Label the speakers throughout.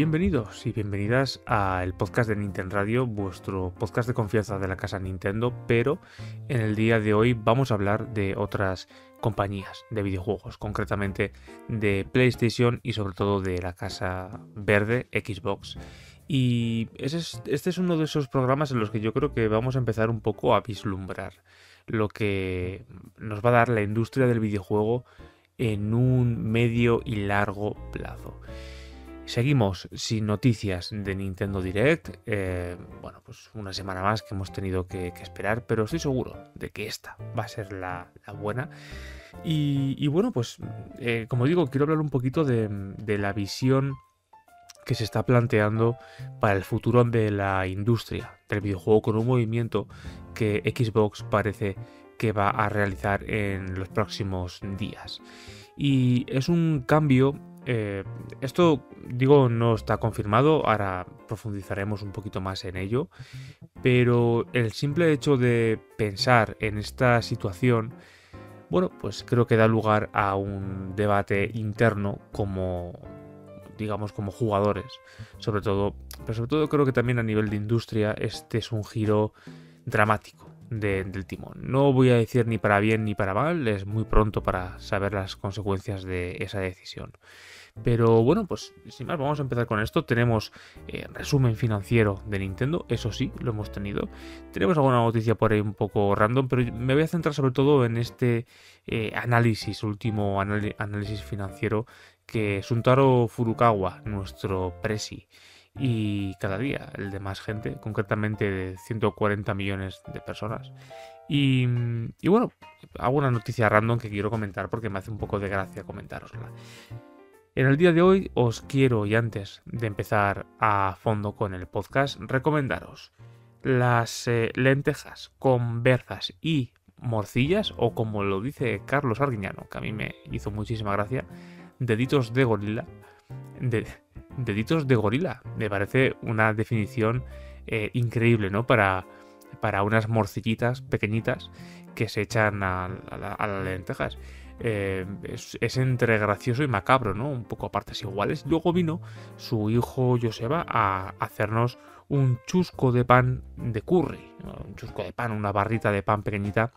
Speaker 1: Bienvenidos y bienvenidas al podcast de Nintendo Radio, vuestro podcast de confianza de la casa Nintendo, pero en el día de hoy vamos a hablar de otras compañías de videojuegos, concretamente de PlayStation y sobre todo de la casa verde Xbox. Y este es uno de esos programas en los que yo creo que vamos a empezar un poco a vislumbrar lo que nos va a dar la industria del videojuego en un medio y largo plazo. Seguimos sin noticias de Nintendo Direct. Eh, bueno, pues una semana más que hemos tenido que, esperar, pero estoy seguro de que esta va a ser la, buena. Y, bueno, pues eh, como digo, quiero hablar un poquito de, de la visión que se está planteando para el futuro de la industria del videojuego con un movimiento que Xbox parece que va a realizar en los próximos días. Y es un cambio, eh, esto digo no está confirmado, ahora profundizaremos un poquito más en ello, pero el simple hecho de pensar en esta situación, bueno, pues creo que da lugar a un debate interno como digamos, como jugadores, sobre todo, pero sobre todo creo que también a nivel de industria este es un giro dramático del timón. No voy a decir ni para bien ni para mal, es muy pronto para saber las consecuencias de esa decisión. Pero bueno, pues sin más, vamos a empezar con esto. Tenemos eh, resumen financiero de Nintendo, eso sí, lo hemos tenido. Tenemos alguna noticia por ahí un poco random, pero me voy a centrar sobre todo en este eh, análisis, último análisis financiero que Suntaro Furukawa, nuestro presi, y cada día el de más gente, concretamente de 140 millones de personas. Y, y, bueno, hago una noticia random que quiero comentar porque me hace un poco de gracia comentarosla. En el día de hoy os quiero, y antes de empezar a fondo con el podcast, recomendaros las eh, lentejas con berzas y morcillas, o como lo dice Carlos Arguiñano, que a mí me hizo muchísima gracia, deditos de gorila. De, deditos de gorila. Me parece una definición eh, increíble, ¿no? Para, para unas morcillitas pequeñitas que se echan a, las lentejas. Eh, es, entre gracioso y macabro, ¿no? Un poco a partes iguales. Luego vino su hijo Joseba a hacernos un chusco de pan de curry. Un chusco de pan, una barrita de pan pequeñita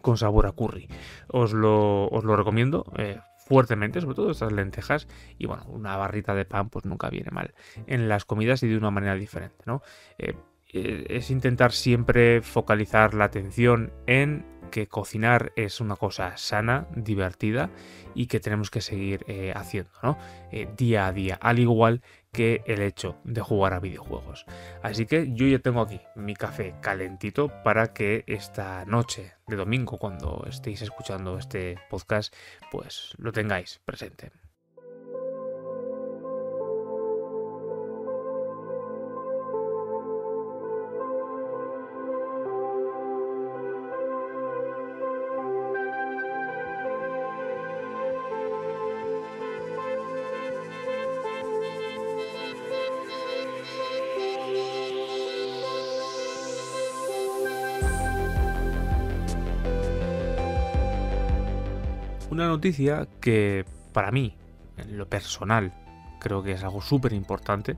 Speaker 1: con sabor a curry. Os lo, os lo recomiendo. Eh, fuertemente, sobre todo estas lentejas. Y bueno, una barrita de pan pues nunca viene mal en las comidas y de una manera diferente, ¿no? Eh, eh, es intentar siempre focalizar la atención en que cocinar es una cosa sana, divertida y que tenemos que seguir eh, haciendo, ¿no? día a día, al igual que el hecho de jugar a videojuegos. Así que yo ya tengo aquí mi café calentito para que esta noche de domingo, cuando estéis escuchando este podcast, pues lo tengáis presente. Noticia que para mí, en lo personal, creo que es algo súper importante.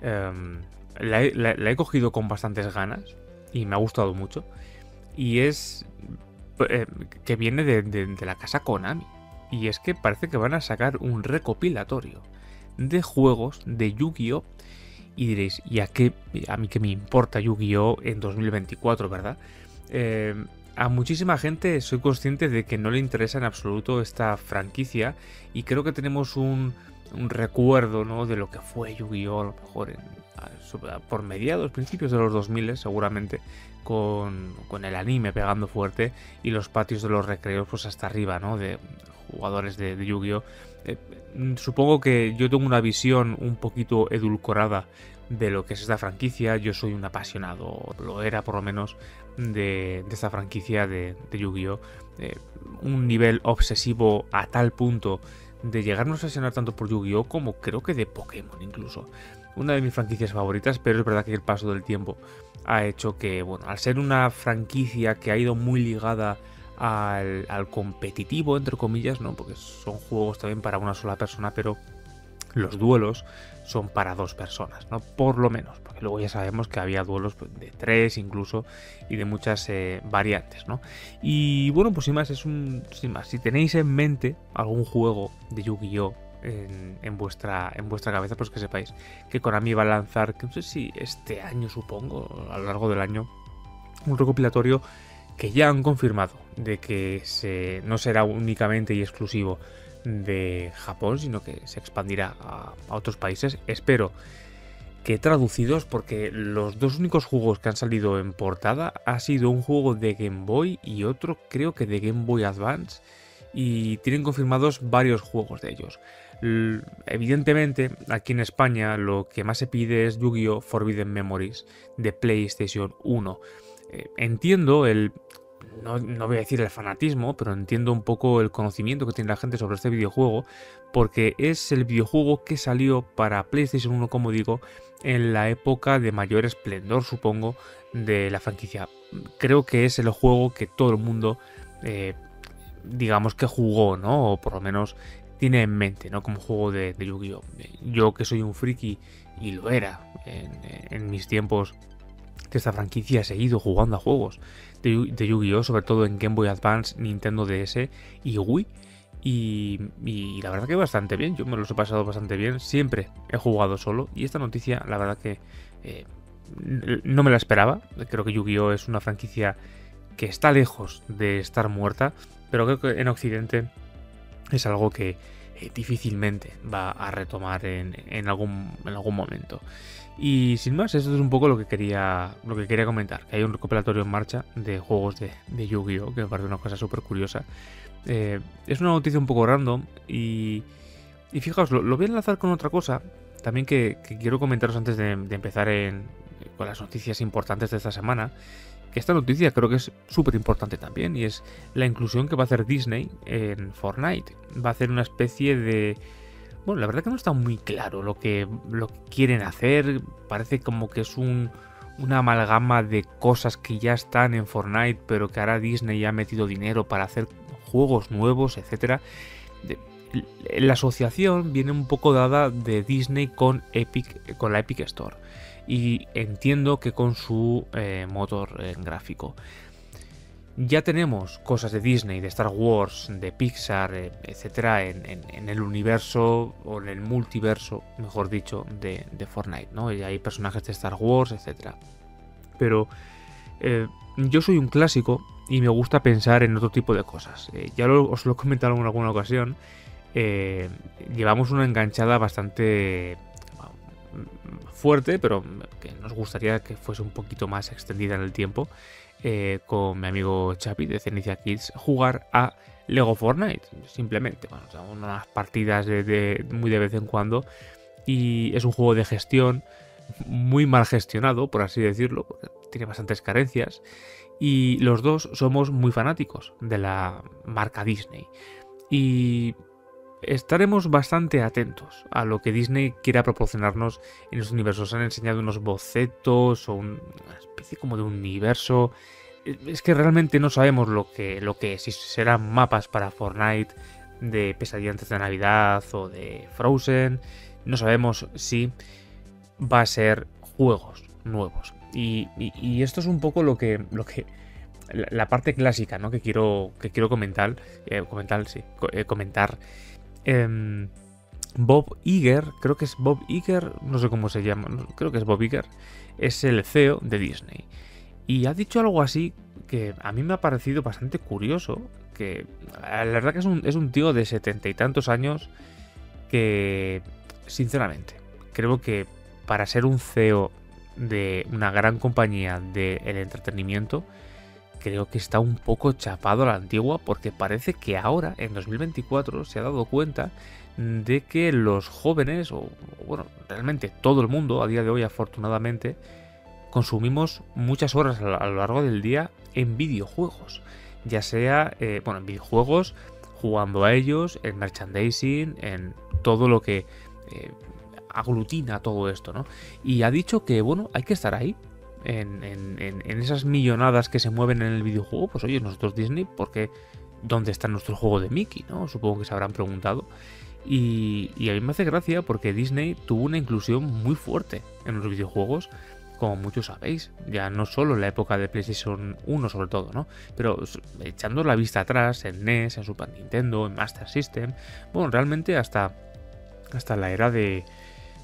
Speaker 1: Em, la, he cogido con bastantes ganas y me ha gustado mucho. Y es eh, que viene de, la casa Konami. Y es que parece que van a sacar un recopilatorio de juegos de Yu-Gi-Oh! Y diréis, ¿y a, qué, a mí qué me importa Yu-Gi-Oh! en 2024, verdad? Eh, a muchísima gente soy consciente de que no le interesa en absoluto esta franquicia y creo que tenemos un, recuerdo ¿no? de lo que fue Yu-Gi-Oh! a lo mejor por mediados, principios de los 2000 seguramente con, el anime pegando fuerte y los patios de los recreos pues hasta arriba ¿no? de jugadores de, Yu-Gi-Oh! Eh, supongo que yo tengo una visión un poquito edulcorada de lo que es esta franquicia. Yo soy un apasionado, lo era por lo menos, de, esta franquicia de, Yu-Gi-Oh! Eh, un nivel obsesivo a tal punto de llegarnos a obsesionar tanto por Yu-Gi-Oh! como creo que de Pokémon incluso. Una de mis franquicias favoritas, pero es verdad que el paso del tiempo ha hecho que, bueno, al ser una franquicia que ha ido muy ligada al, al competitivo, entre comillas, ¿no? Porque son juegos también para una sola persona, pero los duelos son para dos personas, ¿no? Por lo menos, porque luego ya sabemos que había duelos pues, de tres incluso y de muchas eh, variantes, ¿no? Y bueno, pues sin más, es un. Sin más, si tenéis en mente algún juego de Yu-Gi-Oh! En, vuestra, en vuestra cabeza, pues que sepáis que Konami va a lanzar, que no sé si este año supongo, a lo largo del año, un recopilatorio que ya han confirmado de que se, no será únicamente y exclusivo de Japón, sino que se expandirá a, otros países. Espero que traducidos, porque los dos únicos juegos que han salido en portada ha sido un juego de Game Boy y otro creo que de Game Boy Advance. Y tienen confirmados varios juegos de ellos. evidentemente, aquí en España lo que más se pide es Yu-Gi-Oh! Forbidden Memories de PlayStation 1. Eh, entiendo el no, voy a decir el fanatismo, pero entiendo un poco el conocimiento que tiene la gente sobre este videojuego, porque es el videojuego que salió para PlayStation 1, como digo, en la época de mayor esplendor, supongo, de la franquicia. Creo que es el juego que todo el mundo, eh, digamos que jugó, ¿no? O por lo menos tiene en mente, ¿no? Como juego de, Yu-Gi-Oh! Yo que soy un friki, y lo era en mis tiempos que esta franquicia ha seguido jugando a juegos de, Yu-Gi-Oh! sobre todo en Game Boy Advance, Nintendo DS y Wii. Y, la verdad que bastante bien, yo me los he pasado bastante bien, siempre he jugado solo y esta noticia la verdad que eh, no me la esperaba, creo que Yu-Gi-Oh! es una franquicia que está lejos de estar muerta, pero creo que en Occidente es algo que eh, difícilmente va a retomar en, algún, en algún momento. Y sin más, eso es un poco lo que quería, lo que quería comentar. Que hay un recopilatorio en marcha de juegos de, de Yu-Gi-Oh! que me parece una cosa súper curiosa. Eh, es una noticia un poco random y, y fijaos, lo, voy a enlazar con otra cosa también que, quiero comentaros antes de, empezar con las noticias importantes de esta semana. Que esta noticia creo que es súper importante también y es la inclusión que va a hacer Disney en Fortnite. Va a hacer una especie de bueno, la verdad que no está muy claro lo que, lo quieren hacer. Parece como que es un, una amalgama de cosas que ya están en Fortnite, pero que ahora Disney ya ha metido dinero para hacer juegos nuevos, etc. La asociación viene un poco dada de Disney con Epic, con la Epic Store. Y entiendo que con su eh, motor eh, gráfico. Ya tenemos cosas de Disney, de Star Wars, de Pixar, eh, etcétera, en, el universo o en el multiverso, mejor dicho, de, Fortnite, ¿no? Y hay personajes de Star Wars, etcétera. Pero eh, yo soy un clásico y me gusta pensar en otro tipo de cosas. Eh, ya os lo he comentado en alguna ocasión. llevamos una enganchada bastante fuerte, pero que nos gustaría que fuese un poquito más extendida en el tiempo. Eh, con mi amigo Chapi de Cenicia Kids jugar a Lego Fortnite. Simplemente, bueno, unas partidas muy de vez en cuando. Y es un juego de gestión muy mal gestionado, por así decirlo, tiene bastantes carencias. Y los dos somos muy fanáticos de la marca Disney. Y estaremos bastante atentos a lo que Disney quiera proporcionarnos en los universos. Han enseñado unos bocetos o una especie como de universo. Es que realmente no sabemos lo que, lo que si serán mapas para Fortnite de Pesadilla antes de Navidad o de Frozen. No sabemos si va a ser juegos nuevos. Y, esto es un poco lo que, lo que la, parte clásica, ¿no? Que quiero, que quiero comentar, eh, comentar, sí, eh, comentar Em, Bob Iger, creo que es Bob Iger, no sé cómo se llama, creo que es Bob Iger, es el CEO de Disney. Y ha dicho algo así que a mí me ha parecido bastante curioso, que la verdad que es un, es un tío de setenta y tantos años que, sinceramente, creo que para ser un CEO de una gran compañía del entretenimiento, creo que está un poco chapado a la antigua porque parece que ahora, en 2024, se ha dado cuenta de que los jóvenes, o bueno, realmente todo el mundo a día de hoy afortunadamente, consumimos muchas horas a lo largo del día en videojuegos. Ya sea, eh, bueno, en videojuegos, jugando a ellos, en merchandising, en todo lo que eh, aglutina todo esto, ¿no? Y ha dicho que, bueno, hay que estar ahí, en, esas millonadas que se mueven en el videojuego, pues oye, nosotros Disney, ¿por qué? ¿Dónde está nuestro juego de Mickey? ¿no? Supongo que se habrán preguntado. Y, a mí me hace gracia porque Disney tuvo una inclusión muy fuerte en los videojuegos, como muchos sabéis, ya no solo en la época de PlayStation 1 sobre todo, ¿no? Pero echando la vista atrás en NES, en Super Nintendo, en Master System, bueno, realmente hasta, hasta la era de,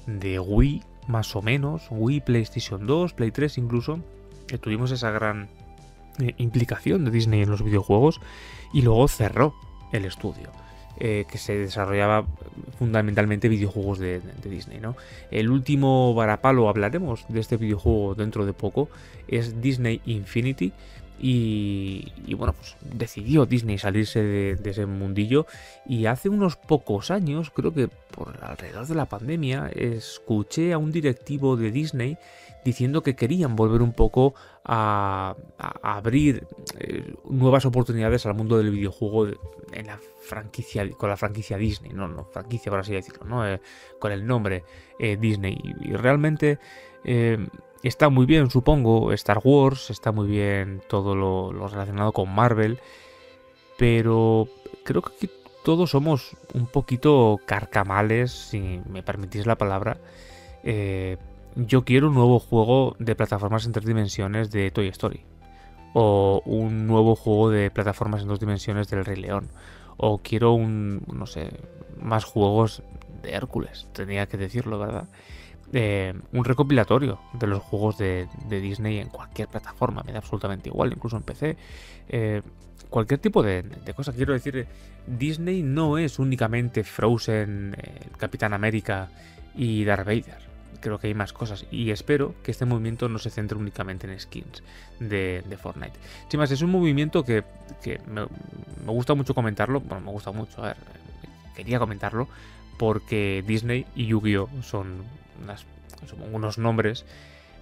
Speaker 1: de Wii, más o menos, Wii, PlayStation 2, Play 3 incluso, que tuvimos esa gran eh, implicación de Disney en los videojuegos y luego cerró el estudio. Eh, que se desarrollaba fundamentalmente videojuegos de, Disney. ¿no? El último varapalo, hablaremos de este videojuego dentro de poco, es Disney Infinity. Y, bueno, pues decidió Disney salirse de, ese mundillo y hace unos pocos años, creo que por alrededor de la pandemia, escuché a un directivo de Disney diciendo que querían volver un poco a, abrir eh, nuevas oportunidades al mundo del videojuego en la franquicia, con la franquicia Disney, no, no franquicia por así decirlo, ¿no? Eh, con el nombre eh, Disney. Y, realmente está muy bien, supongo, Star Wars, está muy bien todo lo, relacionado con Marvel, pero creo que aquí todos somos un poquito carcamales, si me permitís la palabra yo quiero un nuevo juego de plataformas en tres dimensiones de Toy Story. O un nuevo juego de plataformas en dos dimensiones del Rey León. O quiero un, no sé, más juegos de Hércules, tendría que decirlo, ¿verdad? Eh, un recopilatorio de los juegos de, Disney en cualquier plataforma, me da absolutamente igual, incluso en PC. Eh, cualquier tipo de, cosa. Quiero decir, Disney no es únicamente Frozen, el Capitán América y Darth Vader creo que hay más cosas y espero que este movimiento no se centre únicamente en skins de, Fortnite. Sin más, es un movimiento que, me, gusta mucho comentarlo, bueno, me gusta mucho, a ver, quería comentarlo porque Disney y Yu-Gi-Oh son, unos nombres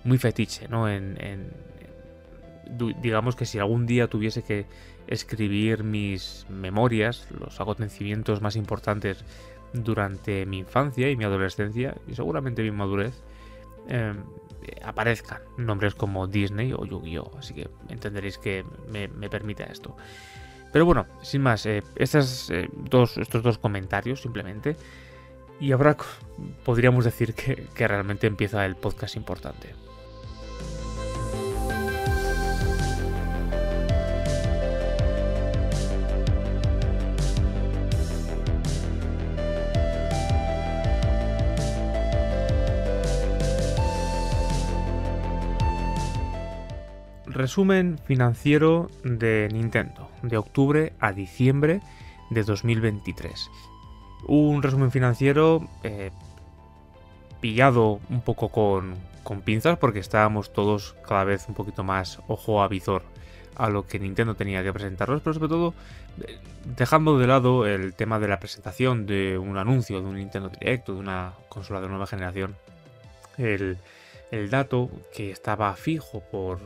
Speaker 1: muy fetiche, ¿no? En, digamos que si algún día tuviese que escribir mis memorias, los acontecimientos más importantes durante mi infancia y mi adolescencia, y seguramente mi madurez, em, aparezcan nombres como Disney o Yu-Gi-Oh! Así que entenderéis que me, permite esto. Pero bueno, sin más, eh, eh, estos dos comentarios simplemente. Y ahora podríamos decir que realmente empieza el podcast importante. Resumen financiero de Nintendo, de octubre a diciembre de 2023. Un resumen financiero eh, pillado un poco con, pinzas porque estábamos todos cada vez un poquito más ojo a visor a lo que Nintendo tenía que presentarnos, pero sobre todo eh, dejando de lado el tema de la presentación de un anuncio de un Nintendo Directo, de una consola de nueva generación. El, el dato que estaba fijo por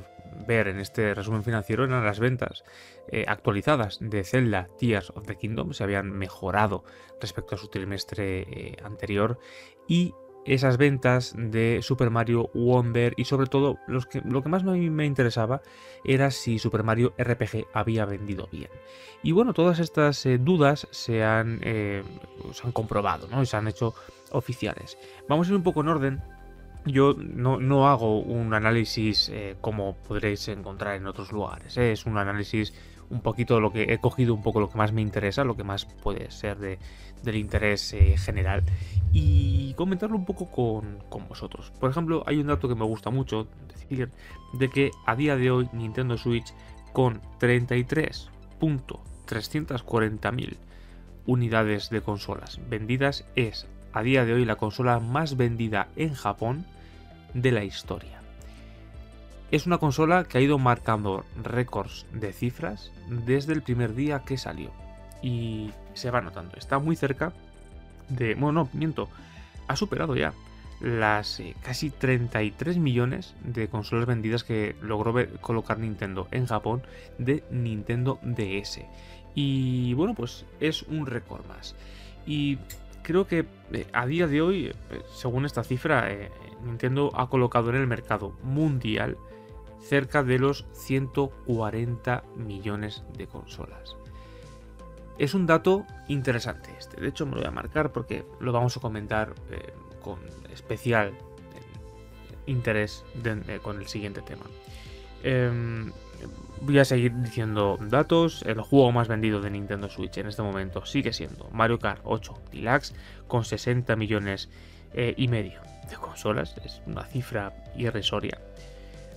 Speaker 1: ver en este resumen financiero eran las ventas eh, actualizadas de Zelda Tears of the Kingdom, se habían mejorado respecto a su trimestre eh, anterior y esas ventas de Super Mario Wonder y sobre todo los que, lo que más me, me interesaba era si Super Mario RPG había vendido bien. Y bueno, todas estas eh, dudas se han, se han comprobado ¿no? y se han hecho oficiales. Vamos a ir un poco en orden yo no, hago un análisis eh, como podréis encontrar en otros lugares. ¿eh? Es un análisis un poquito lo que he cogido, un poco lo que más me interesa, lo que más puede ser de, del interés eh, general y comentarlo un poco con, con, vosotros. Por ejemplo, hay un dato que me gusta mucho decir de que a día de hoy Nintendo Switch con 33.340.000 unidades de consolas vendidas es a día de hoy la consola más vendida en Japón de la historia. Es una consola que ha ido marcando récords de cifras desde el primer día que salió. Y se va notando, está muy cerca de... Bueno, no, miento, ha superado ya las eh, casi 33 millones de consolas vendidas que logró colocar Nintendo en Japón de Nintendo DS. Y bueno, pues es un récord más. Y creo que eh, a día de hoy, eh, según esta cifra, Nintendo ha colocado en el mercado mundial cerca de los 140 millones de consolas. es un dato interesante este. De hecho, me lo voy a marcar porque lo vamos a comentar eh, con especial interés con el siguiente tema. Voy a seguir diciendo datos. El juego más vendido de Nintendo Switch en este momento sigue siendo Mario Kart 8 Deluxe con 60 millones eh, y medio de consolas. Es una cifra irrisoria.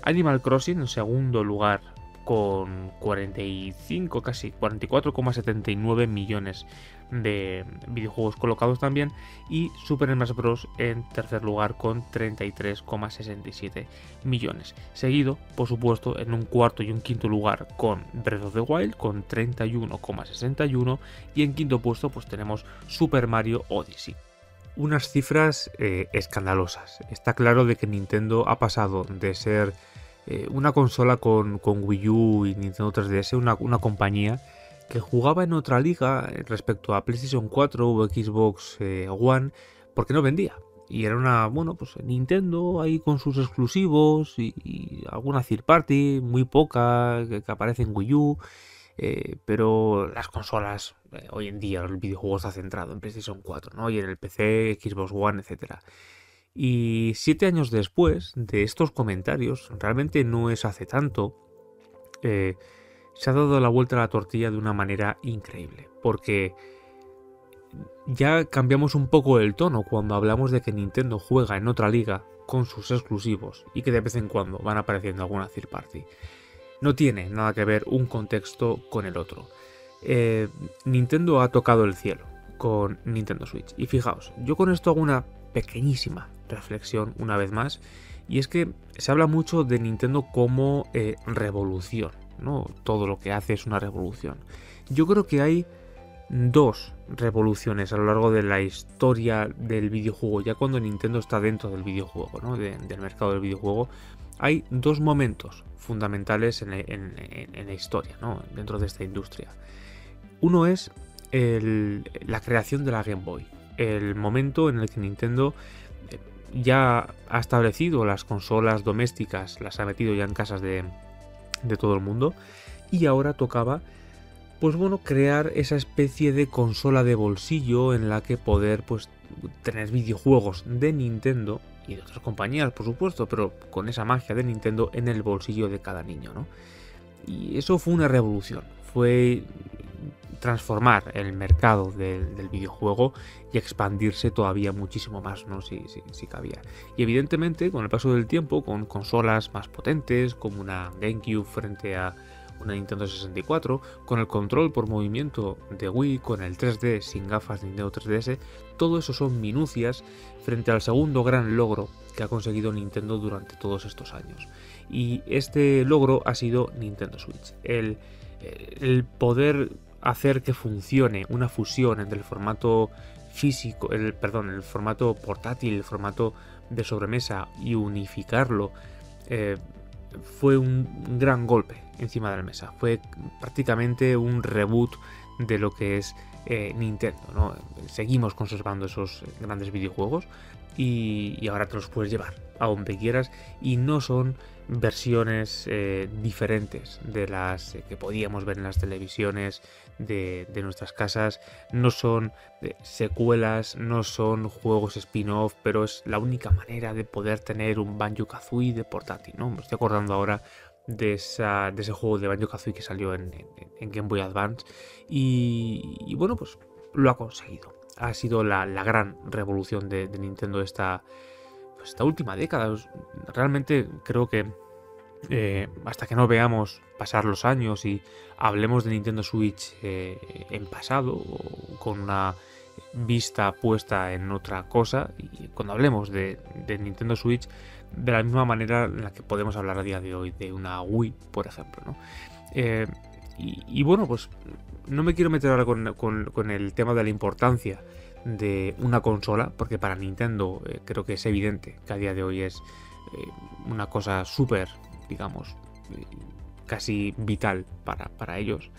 Speaker 1: Animal Crossing en segundo lugar con 45, casi 44,79 millones de videojuegos colocados también y Super Smash Bros. en tercer lugar con 33,67 millones. Seguido, por supuesto, en un cuarto y un quinto lugar con Breath of the Wild con 31,61 y en quinto puesto pues tenemos Super Mario Odyssey. Unas cifras eh, escandalosas. Está claro de que Nintendo ha pasado de ser eh, una consola con, Wii U y Nintendo 3DS, una, una, compañía que jugaba en otra liga respecto a PlayStation 4 o Xbox eh, One porque no vendía. Y era una, bueno, pues Nintendo ahí con sus exclusivos y, alguna third party, muy poca, que, aparece en Wii U. Eh, pero las consolas, hoy en día el videojuego está centrado en PlayStation 4, ¿no? Y en el PC, Xbox One, etcétera. Y siete años después de estos comentarios, realmente no es hace tanto, eh, se ha dado la vuelta a la tortilla de una manera increíble. Porque ya cambiamos un poco el tono cuando hablamos de que Nintendo juega en otra liga con sus exclusivos y que de vez en cuando van apareciendo alguna third party. No tiene nada que ver un contexto con el otro. Eh, Nintendo ha tocado el cielo con Nintendo Switch. Y fijaos, yo con esto hago una pequeñísima reflexión una vez más, y es que se habla mucho de Nintendo como eh, revolución, ¿no? Todo lo que hace es una revolución. Yo creo que hay dos revoluciones a lo largo de la historia del videojuego, ya cuando Nintendo está dentro del videojuego, ¿no? del mercado del videojuego, hay dos momentos fundamentales en, la historia, ¿no? dentro de esta industria. Uno es la creación de la Game Boy, el momento en el que Nintendo eh, ya ha establecido las consolas domésticas, las ha metido ya en casas de, todo el mundo y ahora tocaba pues bueno, crear esa especie de consola de bolsillo en la que poder pues tener videojuegos de Nintendo y de otras compañías, por supuesto, pero con esa magia de Nintendo en el bolsillo de cada niño, ¿no? Y eso fue una revolución, fue transformar el mercado del, videojuego y expandirse todavía muchísimo más, ¿no? Si, si, cabía. Y evidentemente, con el paso del tiempo, con consolas más potentes, como una GameCube frente a una Nintendo 64, con el control por movimiento de Wii, con el 3D sin gafas Nintendo 3DS, todo eso son minucias frente al segundo gran logro que ha conseguido Nintendo durante todos estos años. Y este logro ha sido Nintendo Switch. El, el poder hacer que funcione una fusión entre el formato físico, el, perdón, el formato portátil, el formato de sobremesa y unificarlo eh, fue un gran golpe encima de la mesa. Fue prácticamente un reboot de lo que es eh, Nintendo. ¿no? Seguimos conservando esos grandes videojuegos y, ahora te los puedes llevar a donde quieras y no son versiones eh, diferentes de las que podíamos ver en las televisiones de, nuestras casas. No son eh, secuelas, no son juegos spin-off, pero es la única manera de poder tener un Banjo Kazooie de portátil. ¿no? Me estoy acordando ahora de, esa, de ese juego de Banjo Kazooie que salió en, Game Boy Advance. Y, bueno, pues lo ha conseguido. Ha sido la, gran revolución de, Nintendo esta, pues esta última década. Realmente creo que eh, hasta que no veamos pasar los años y hablemos de Nintendo Switch eh, en pasado con una vista puesta en otra cosa y cuando hablemos de, Nintendo Switch de la misma manera en la que podemos hablar a día de hoy de una Wii por ejemplo eh, y, bueno pues no me quiero meter ahora con, el tema de la importancia de una consola porque para Nintendo creo que es evidente que a día de hoy es una cosa súper digamos, casi vital para, ellos.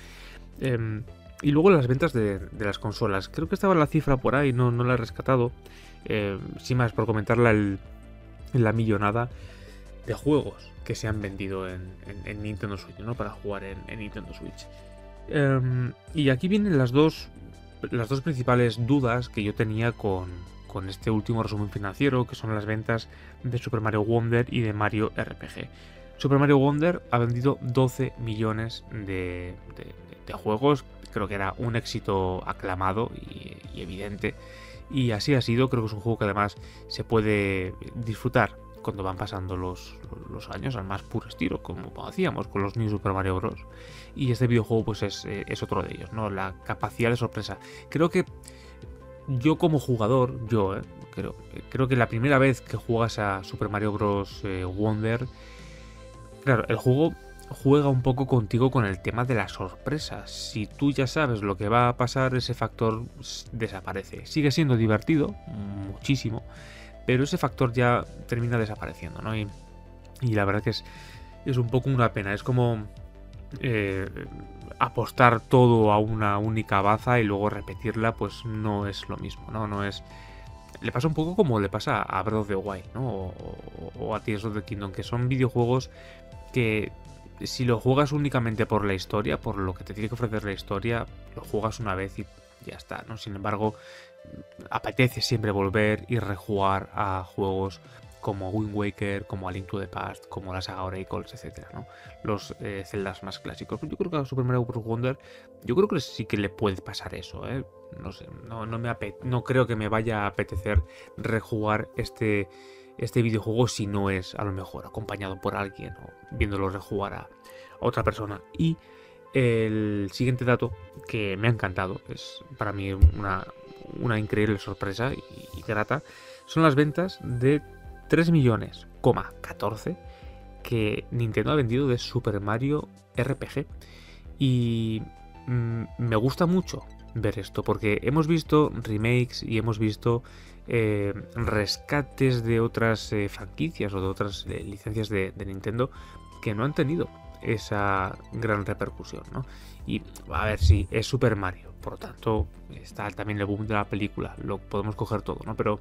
Speaker 1: Em, y luego las ventas de, las consolas. Creo que estaba la cifra por ahí, no, no la he rescatado. Sin más, por comentarla, en la millonada de juegos que se han vendido en, Nintendo Switch, ¿no? Para jugar en, Nintendo Switch. Em, y aquí vienen las dos, las dos principales dudas que yo tenía con, con este último resumen financiero, que son las ventas de Super Mario Wonder y de Mario RPG. Super Mario Wonder ha vendido 12 millones de, juegos, creo que era un éxito aclamado y, evidente. Y así ha sido, creo que es un juego que además se puede disfrutar cuando van pasando los, años al más puro estilo, como hacíamos con los New Super Mario Bros. Y este videojuego pues es, eh, es otro de ellos, ¿no? La capacidad de sorpresa. Creo que yo como jugador, yo eh, creo, creo que la primera vez que juegas a Super Mario Bros. Eh, Wonder, claro, el juego juega un poco contigo con el tema de la sorpresa. Si tú ya sabes lo que va a pasar, ese factor desaparece. Sigue siendo divertido, muchísimo, pero ese factor ya termina desapareciendo, ¿no? Y, la verdad que es, es un poco una pena. Es como eh, apostar todo a una única baza y luego repetirla, pues no es lo mismo, ¿no? No es. Le pasa un poco como le pasa a Breath of the Wild, ¿no? O, a Tears of the Kingdom, que son videojuegos que si lo juegas únicamente por la historia, por lo que te tiene que ofrecer la historia, lo juegas una vez y ya está, ¿no? Sin embargo, apetece siempre volver y rejugar a juegos como Wind Waker, como A Link to the Past, como la saga Oracles, etc. ¿no? Los eh, celdas más clásicos. Yo creo que a Super Mario Bros. Wonder, yo creo que sí que le puede pasar eso. ¿eh? No sé, no, me no creo que me vaya a apetecer rejugar este, este videojuego si no es a lo mejor acompañado por alguien o viéndolo rejugar a otra persona. Y el siguiente dato que me ha encantado, es para mí una, una increíble sorpresa y grata, son las ventas de 3 millones, 14 que Nintendo ha vendido de Super Mario RPG. Y mm, me gusta mucho ver esto, porque hemos visto remakes y hemos visto eh, rescates de otras eh, franquicias o de otras eh, licencias de, Nintendo que no han tenido esa gran repercusión, ¿no? Y a ver si es Super Mario, por lo tanto está también el boom de la película, lo podemos coger todo, ¿no? Pero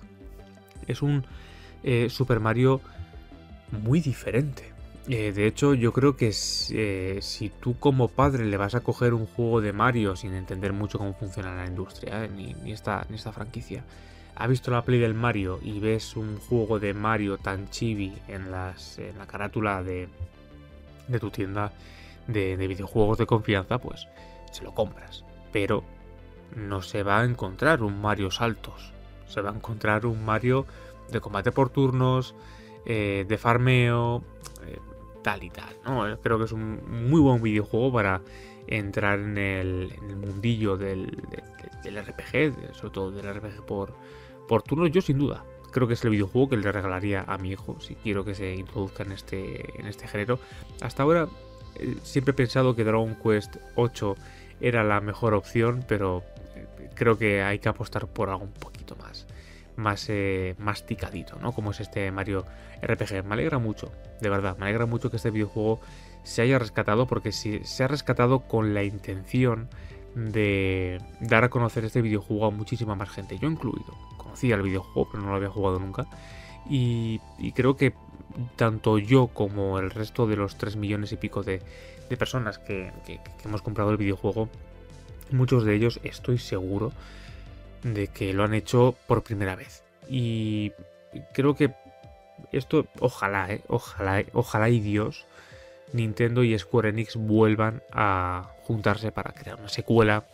Speaker 1: es un Super Mario muy diferente. De hecho, yo creo que si tú como padre le vas a coger un juego de Mario sin entender mucho cómo funciona la industria, ni, esta, esta franquicia, ha visto la play del Mario y ves un juego de Mario tan chibi en, las, la carátula de, de tu tienda de, de, videojuegos de confianza, pues se lo compras. Pero no se va a encontrar un Mario saltos. Se va a encontrar un Mario de combate por turnos, eh, de farmeo, eh, tal y tal. ¿no? Creo que es un muy buen videojuego para entrar en el, mundillo del, RPG, sobre todo del RPG por, por. Yo sin duda creo que es el videojuego que le regalaría a mi hijo si quiero que se introduzca en este, en este género. Hasta ahora eh, siempre he pensado que Dragon Quest 8 era la mejor opción, pero creo que hay que apostar por algo un poquito más más eh, masticadito, ¿no? Como es este Mario RPG. Me alegra mucho, de verdad, me alegra mucho que este videojuego se haya rescatado porque si se ha rescatado con la intención de dar a conocer este videojuego a muchísima más gente, yo incluido. Conocía el videojuego, pero no lo había jugado nunca. Y, creo que tanto yo como el resto de los 3 millones y pico de, personas que hemos comprado el videojuego, muchos de ellos estoy seguro de que lo han hecho por primera vez. Y creo que esto, ojalá, eh, ojalá, ojalá y Dios, Nintendo y Square Enix vuelvan a juntarse para crear una secuela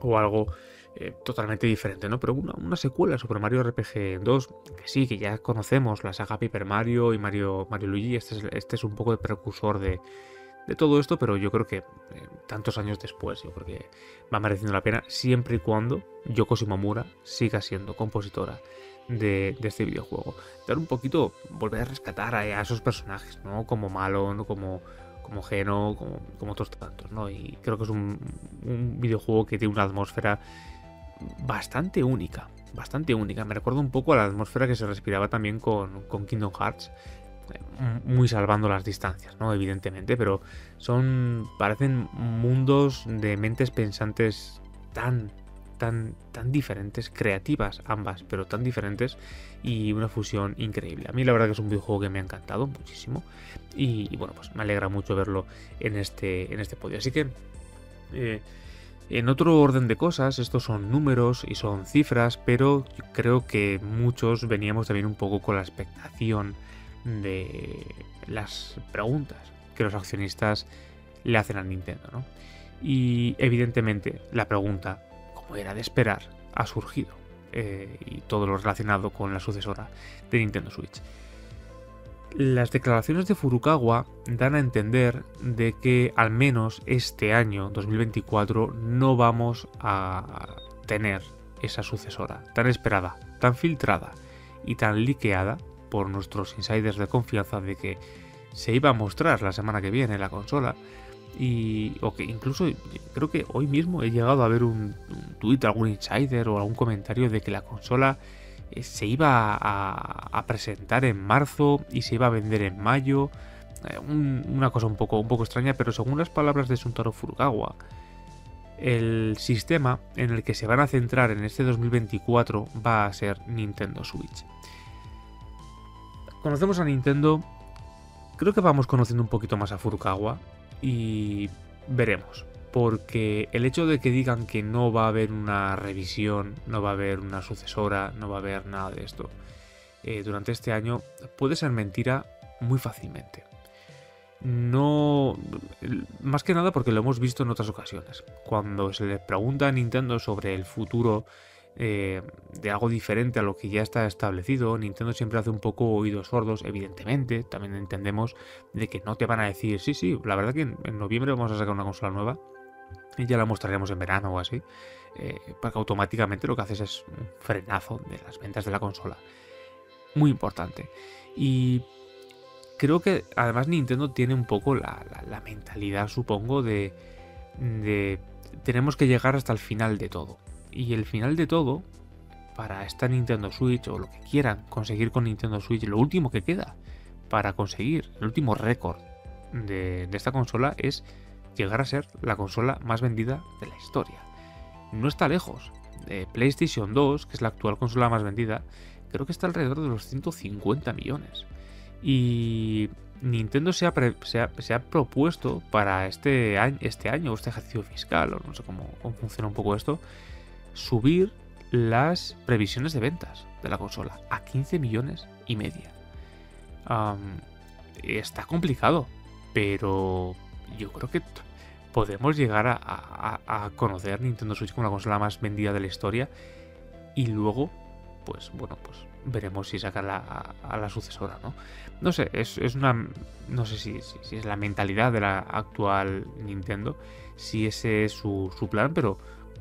Speaker 1: o algo eh, totalmente diferente, ¿no? Pero una, una, secuela Super Mario RPG 2, que sí, que ya conocemos la saga Paper Mario y Mario, Mario Luigi, este es, este es un poco el precursor de, de todo esto, pero yo creo que eh, tantos años después, yo creo que va mereciendo la pena siempre y cuando Yoko Shimomura siga siendo compositora de, este videojuego. Dar un poquito, volver a rescatar a, esos personajes, ¿no? Como Malon, como, como Geno, como, como otros tantos, ¿no? Y creo que es un, videojuego que tiene una atmósfera bastante única, bastante única. Me recuerda un poco a la atmósfera que se respiraba también con, con Kingdom Hearts, muy salvando las distancias, ¿no? Evidentemente, pero son, parecen mundos de mentes pensantes tan, tan, tan diferentes, creativas ambas, pero tan diferentes y una fusión increíble. A mí la verdad que es un videojuego que me ha encantado muchísimo y, bueno, pues me alegra mucho verlo en este, en este podio. Así que Eh, en otro orden de cosas, estos son números y son cifras, pero creo que muchos veníamos también un poco con la expectación de las preguntas que los accionistas le hacen a Nintendo, ¿no? Y evidentemente la pregunta, como era de esperar, ha surgido. Eh, y todo lo relacionado con la sucesora de Nintendo Switch. Las declaraciones de Furukawa dan a entender de que al menos este año, 2024, no vamos a tener esa sucesora tan esperada, tan filtrada y tan liqueada por nuestros insiders de confianza de que se iba a mostrar la semana que viene la consola y o que incluso creo que hoy mismo he llegado a ver un, un tweet algún insider o algún comentario de que la consola se iba a, presentar en marzo y se iba a vender en mayo. Eh, una cosa un poco, un poco extraña, pero según las palabras de Suntaro Furukawa, el sistema en el que se van a centrar en este 2024 va a ser Nintendo Switch. Conocemos a Nintendo, creo que vamos conociendo un poquito más a Furukawa y veremos porque el hecho de que digan que no va a haber una revisión, no va a haber una sucesora, no va a haber nada de esto eh, durante este año puede ser mentira muy fácilmente. No, más que nada porque lo hemos visto en otras ocasiones. Cuando se le pregunta a Nintendo sobre el futuro eh, de algo diferente a lo que ya está establecido, Nintendo siempre hace un poco oídos sordos, evidentemente. También entendemos de que no te van a decir, sí, sí, la verdad que en noviembre vamos a sacar una consola nueva y ya la mostraremos en verano o así, eh, porque automáticamente lo que haces es un frenazo de las ventas de la consola. Muy importante. Y creo que además Nintendo tiene un poco la, mentalidad, supongo, de, de tenemos que llegar hasta el final de todo. Y el final de todo, para esta Nintendo Switch o lo que quieran conseguir con Nintendo Switch, lo último que queda para conseguir el último récord de, de esta consola es llegar a ser la consola más vendida de la historia. No está lejos. De PlayStation 2, que es la actual consola más vendida, creo que está alrededor de los 150 millones. Y Nintendo se ha, propuesto para este año, este año, este ejercicio fiscal, o no sé cómo, funciona un poco esto, subir las previsiones de ventas de la consola a 15 millones y media. está complicado, pero yo creo que podemos llegar a, conocer Nintendo Switch como la consola más vendida de la historia y luego, pues bueno, pues veremos si saca a, la sucesora, ¿no? No sé, es, una... no sé si, es la mentalidad de la actual Nintendo, si ese es su, plan, pero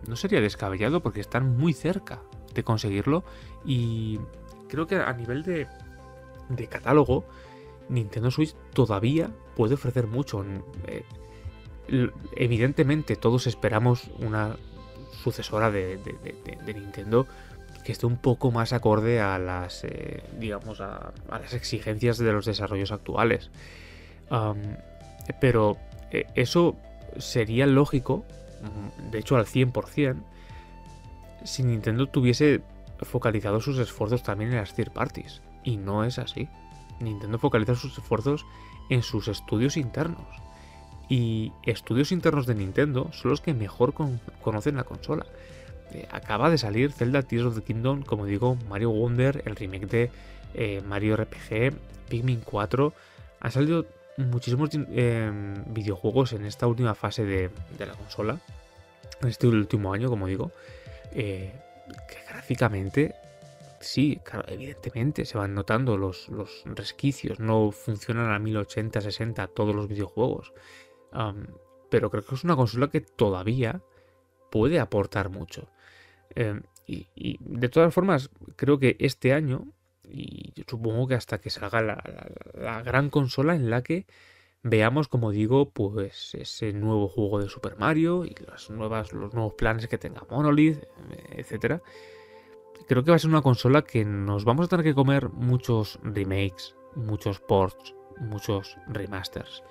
Speaker 1: no sería descabellado porque están muy cerca de conseguirlo y creo que a nivel de, de catálogo, Nintendo Switch todavía puede ofrecer mucho. Eh, evidentemente todos esperamos una sucesora de, Nintendo que esté un poco más acorde a las, eh, digamos, a, las exigencias de los desarrollos actuales. pero eh, eso sería lógico, de hecho al 100%, si Nintendo tuviese focalizado sus esfuerzos también en las third parties. Y no es así. Nintendo focaliza sus esfuerzos en sus estudios internos. Y estudios internos de Nintendo son los que mejor conocen la consola. Eh, acaba de salir Zelda Tears of the Kingdom, como digo, Mario Wonder, el remake de eh, Mario RPG, Pikmin 4. Han salido muchísimos em, videojuegos en esta última fase de, la consola, en este último año, como digo, eh, que gráficamente sí, claro, evidentemente se van notando los, los resquicios, no funcionan a 1080, 60 todos los videojuegos. pero creo que es una consola que todavía puede aportar mucho. Em, y, de todas formas, creo que este año, y supongo que hasta que salga la, gran consola en la que veamos, como digo, pues ese nuevo juego de Super Mario y las nuevas, los nuevos planes que tenga Monolith, etcétera creo que va a ser una consola que nos vamos a tener que comer muchos remakes, muchos ports, muchos remasters.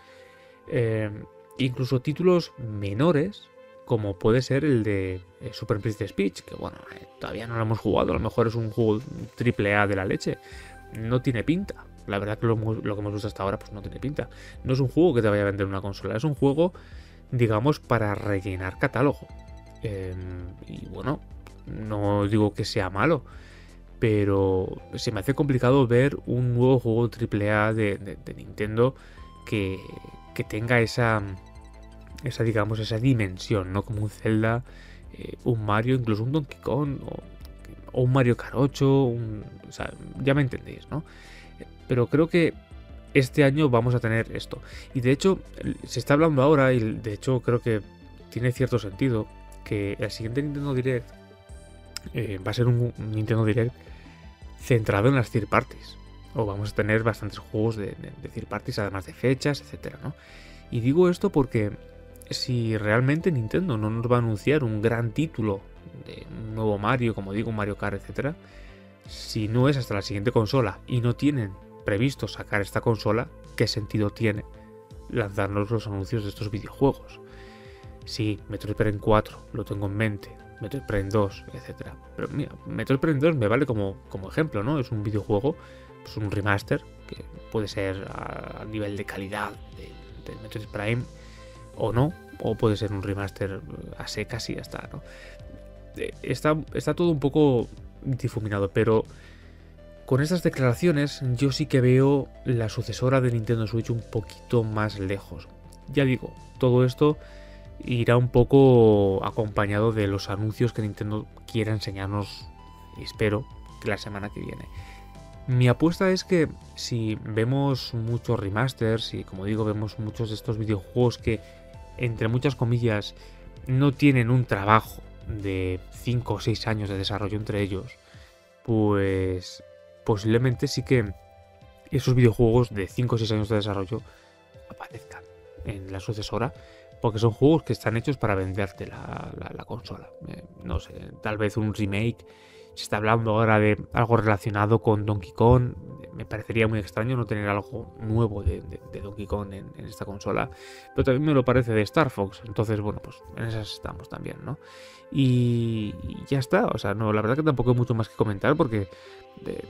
Speaker 1: Eh, incluso títulos menores, como puede ser el de eh, Super Princess Peach, que bueno, eh, todavía no lo hemos jugado, a lo mejor es un juego triple A de la leche. No tiene pinta. La verdad que lo, que hemos visto hasta ahora pues no tiene pinta. No es un juego que te vaya a vender una consola, es un juego digamos, para rellenar catálogo. Em, y bueno, no digo que sea malo, pero se me hace complicado ver un nuevo juego AAA de, de, Nintendo que, que, tenga esa, esa, digamos, esa dimensión, ¿no? Como un Zelda, eh, un Mario, incluso un Donkey Kong o, un Mario Kart 8, un, o sea, ya me entendéis, ¿no? Pero creo que este año vamos a tener esto. Y de hecho, se está hablando ahora, y de hecho creo que tiene cierto sentido, que el siguiente Nintendo Direct eh, va a ser un, Nintendo Direct centrado en las third parties. O vamos a tener bastantes juegos de, de, third parties, además de fechas, etcétera, ¿no? Y digo esto porque si realmente Nintendo no nos va a anunciar un gran título de un nuevo Mario, como digo, Mario Kart, etcétera, si no es hasta la siguiente consola y no tienen previsto sacar esta consola, ¿qué sentido tiene lanzarnos los anuncios de estos videojuegos? Sí, Metroid Prime 4 lo tengo en mente, Metroid Prime 2, etc. Pero mira, Metroid Prime 2 me vale como, como ejemplo, ¿no? Es un videojuego, es un remaster, que puede ser a, nivel de calidad de, Metroid Prime o no, o puede ser un remaster a secas y ya está, ¿no? Eh, está, está todo un poco difuminado, pero con estas declaraciones yo sí que veo la sucesora de Nintendo Switch un poquito más lejos. Ya digo, todo esto irá un poco acompañado de los anuncios que Nintendo quiera enseñarnos, espero, que la semana que viene. Mi apuesta es que si vemos muchos remasters y como digo vemos muchos de estos videojuegos que entre muchas comillas no tienen un trabajo de 5 o 6 años de desarrollo entre ellos, pues posiblemente sí que esos videojuegos de 5 o 6 años de desarrollo aparezcan en la sucesora porque son juegos que están hechos para venderte la, consola. Eh, no sé, tal vez un remake. Se está hablando ahora de algo relacionado con Donkey Kong. Me parecería muy extraño no tener algo nuevo de, Donkey Kong en, esta consola. Pero también me lo parece de Star Fox. Entonces, bueno, pues en esas estamos también, ¿no? Y, ya está. O sea, no, la verdad que tampoco hay mucho más que comentar porque eh,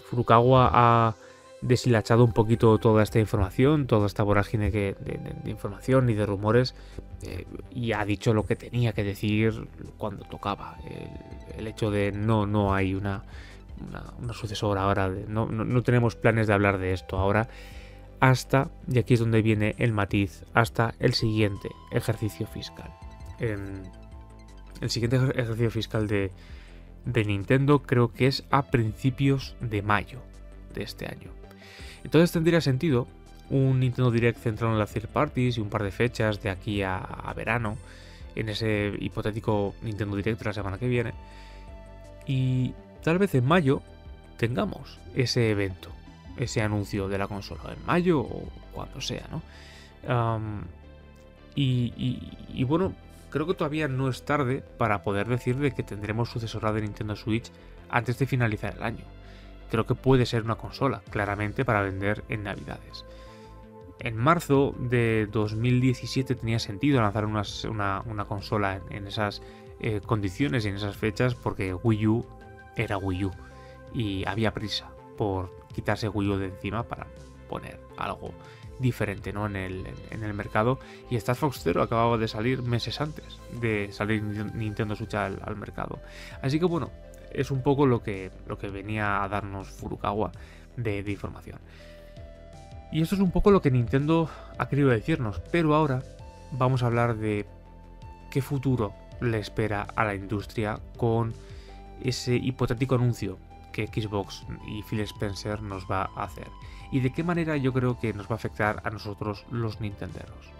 Speaker 1: Furukawa ha deshilachado un poquito toda esta información, toda esta vorágine de, información y de rumores eh, y ha dicho lo que tenía que decir cuando tocaba. El, hecho de no, no hay una, una, sucesora ahora, no, no, tenemos planes de hablar de esto ahora, hasta, y aquí es donde viene el matiz, hasta el siguiente ejercicio fiscal. el siguiente ejercicio fiscal de, de Nintendo creo que es a principios de mayo de este año. Entonces tendría sentido un Nintendo Direct centrado en las third parties y un par de fechas de aquí a, verano en ese hipotético Nintendo Direct de la semana que viene. Y tal vez en mayo tengamos ese evento, ese anuncio de la consola, en mayo o cuando sea, ¿no? y, bueno, creo que todavía no es tarde para poder decir de que tendremos sucesora de Nintendo Switch antes de finalizar el año creo que puede ser una consola, claramente, para vender en Navidades. En marzo de 2017 tenía sentido lanzar una, consola en, esas eh, condiciones y en esas fechas porque Wii U era Wii U y había prisa por quitarse Wii U de encima para poner algo diferente ¿no? en, el, en el mercado. Y Star Fox Zero acababa de salir meses antes de salir Nintendo Switch al mercado. Así que bueno, es un poco lo que, lo que venía a darnos Furukawa de, información. Y esto es un poco lo que Nintendo ha querido decirnos, pero ahora vamos a hablar de qué futuro le espera a la industria con ese hipotético anuncio que Xbox y Phil Spencer nos va a hacer. Y de qué manera yo creo que nos va a afectar a nosotros los Nintenderos.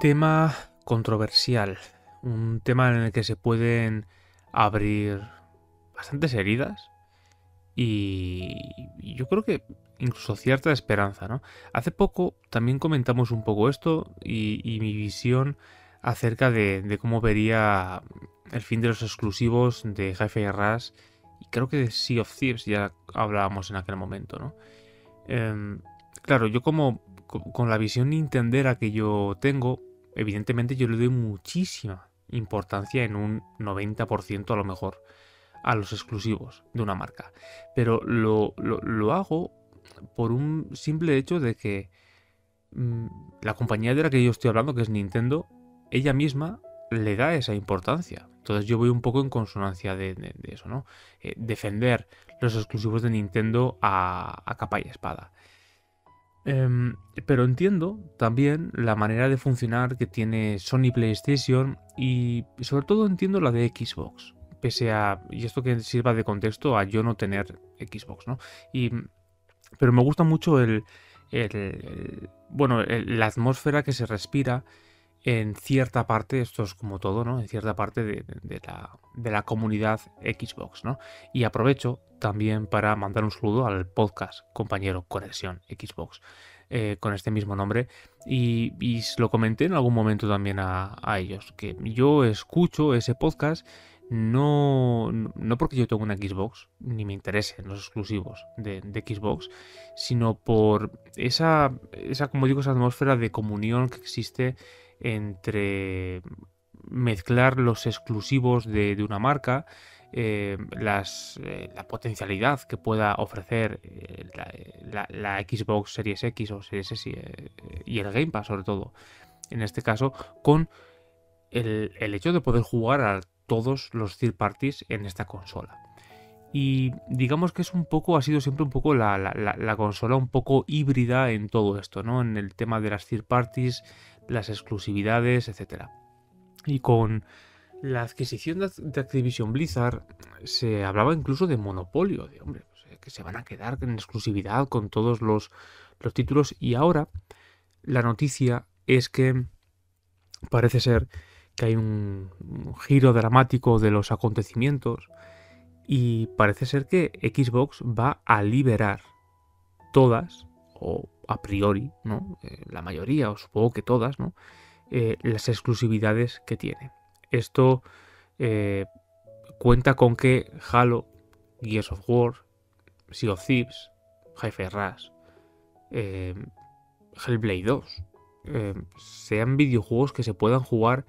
Speaker 1: Tema controversial, un tema en el que se pueden abrir bastantes heridas y yo creo que incluso cierta esperanza, ¿no? Hace poco también comentamos un poco esto y, mi visión acerca de, cómo vería el fin de los exclusivos de Jefe Rush y creo que de Sea of Thieves ya hablábamos en aquel momento, ¿no? Em, claro, yo como con la visión nintendera que yo tengo, evidentemente yo le doy muchísima importancia en un 90% a lo mejor a los exclusivos de una marca. Pero lo, lo, hago por un simple hecho de que mm, la compañía de la que yo estoy hablando, que es Nintendo, ella misma le da esa importancia. Entonces yo voy un poco en consonancia de, eso, ¿no? Eh, defender los exclusivos de Nintendo a capa y espada. Em, pero entiendo también la manera de funcionar que tiene Sony PlayStation y sobre todo entiendo la de Xbox. Pese a, y esto que sirva de contexto a yo no tener Xbox, ¿no? Y, pero me gusta mucho el, bueno, la atmósfera que se respira en cierta parte, esto es como todo, ¿no? En cierta parte de, la, de, la, comunidad Xbox, ¿no? Y aprovecho también para mandar un saludo al podcast compañero Conexión Xbox. Eh, con este mismo nombre y, lo comenté en algún momento también a, ellos que yo escucho ese podcast no, no porque yo tengo una Xbox ni me interesen los exclusivos de, de, Xbox sino por esa, esa como digo esa atmósfera de comunión que existe entre mezclar los exclusivos de, una marca, eh, eh, la potencialidad que pueda ofrecer eh, la, Xbox Series X o Series S y, el Game Pass sobre todo, en este caso, con el, hecho de poder jugar a todos los third parties en esta consola. Y digamos que es un poco, ha sido siempre un poco la, la, consola un poco híbrida en todo esto, ¿no? En el tema de las third parties, las exclusividades, etc. Y con la adquisición de Activision Blizzard se hablaba incluso de monopolio, de hombre, que se van a quedar en exclusividad con todos los, los títulos. Y ahora la noticia es que parece ser que hay un, giro dramático de los acontecimientos y parece ser que Xbox va a liberar todas, o a priori, ¿no? Eh, la mayoría, o supongo que todas, ¿no? Eh, las exclusividades que tiene. Esto eh, cuenta con que Halo, Gears of War, Sea of Thieves, Hi-Fi Rush, Hellblade 2, sean videojuegos que se puedan jugar